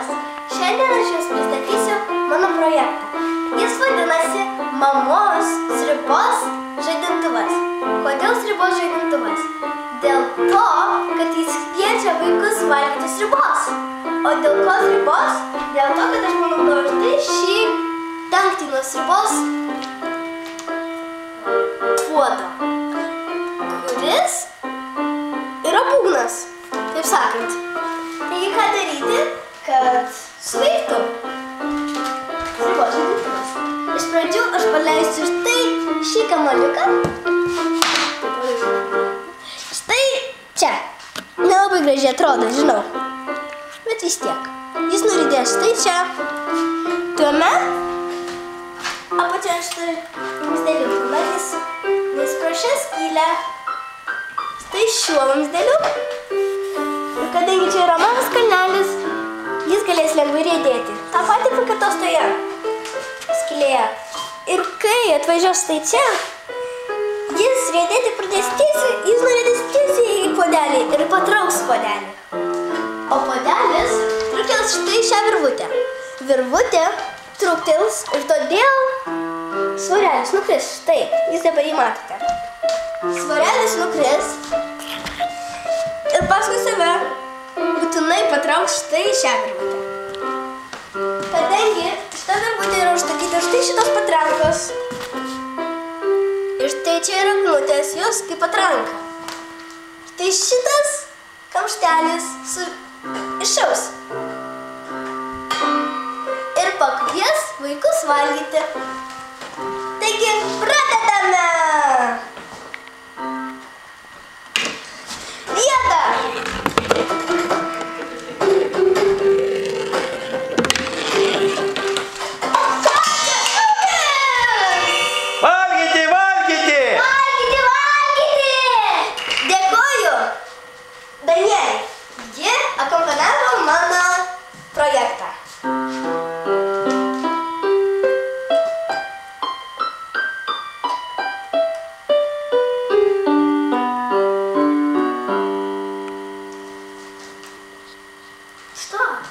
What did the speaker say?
labas! Šiandien aš jums pristatysiu mano projektą. Jis vadinasi Mamos sribos žaidintuvas. Kodėl sribos žaidintuvas? Dėl to, kad jis kviečia vaikus valgyti sribos. O dėl ko sribos? Dėl to, kad aš panaudojau štai šį dangtį nuo sribos puodą, kuris yra būgnas, taip sakant. Taigi ką daryti, kad suveiktų sribos žaidintuvas? Iš pradžių aš paleisiu štai šį kamaliuką. Štai čia. Nelabai gražiai atrodo, žinau. Bet vis tiek. Jis nuridės štai čia. Tuomet apačioje štai vamzdeliu. Tuomet jis vis pro šią skylę. Štai šiuo vamzdeliu. Riedėti. Ta pati pakartos toje skylėje. Ir kai atvažiuos štai čia, jis riedėti pradės tiesiai, jis norėdės tiesiai į podelį ir patrauks podelį. O podelis truktels štai šią virvutę. Virvutė truktels ir todėl svorelis nukris. Štai, jūs dabar jį matote. Svorelis nukris ir paskui save būtinai patrauks štai šią virvutę. Kadangi šita virvutė yra užstatyta štai šitos patrankos. Ir štai čia yra knutės, jos kaip patranka. Štai šitas kamštelis su išaus. Ir pakvies vaikus valgyti. 是啊。